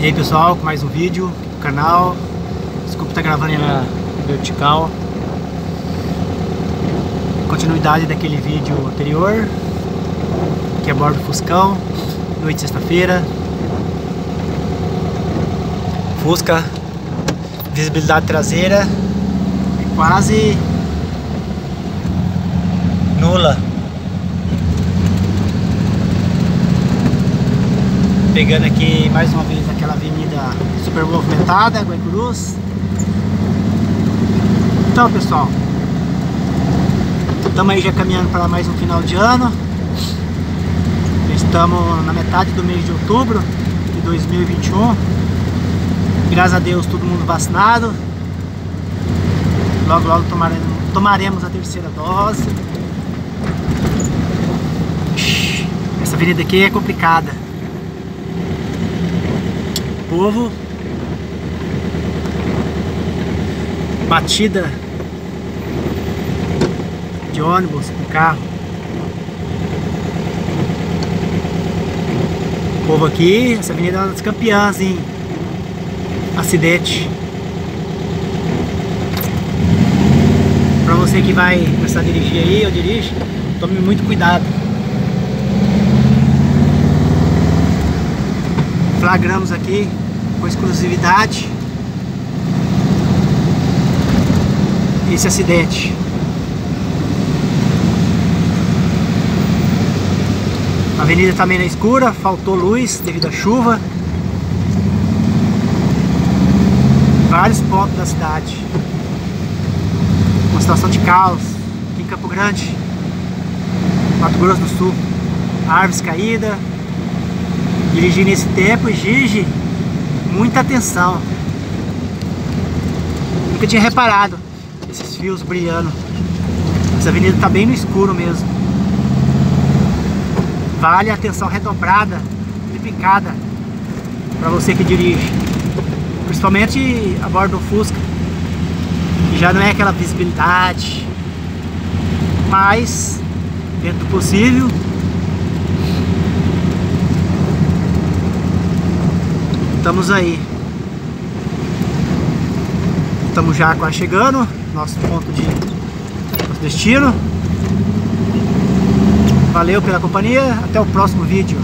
E aí pessoal, com mais um vídeo do canal. Desculpa estar gravando na vertical. Continuidade daquele vídeo anterior, que é bordo do Fuscão, noite de sexta-feira. Fusca, visibilidade traseira quase nula. Pegando aqui mais uma vez Guaicurus. Então pessoal, estamos aí já caminhando para mais um final de ano. Estamos na metade do mês de outubro de 2021. Graças a Deus todo mundo vacinado. Logo logo tomaremos, tomaremos a terceira dose. Essa avenida aqui é complicada povo. Batida de ônibus com carro. O povo aqui, essa avenida é uma das campeãs em acidente. Pra você que vai começar a dirigir aí, ou dirige, tome muito cuidado. flagramos aqui com exclusividade esse acidente. A avenida também na escura, faltou luz devido à chuva. Vários pontos da cidade. Uma situação de caos aqui em Campo Grande, Mato Grosso do Sul. Árvores caídas, Dirigir nesse tempo exige muita atenção. Nunca tinha reparado esses fios brilhando. Essa avenida está bem no escuro mesmo. Vale a atenção redobrada, triplicada para você que dirige. Principalmente a bordo do Fusca. Que já não é aquela visibilidade. Mas, dentro do possível, Estamos aí. Estamos já quase chegando, nosso ponto de nosso destino. Valeu pela companhia, até o próximo vídeo.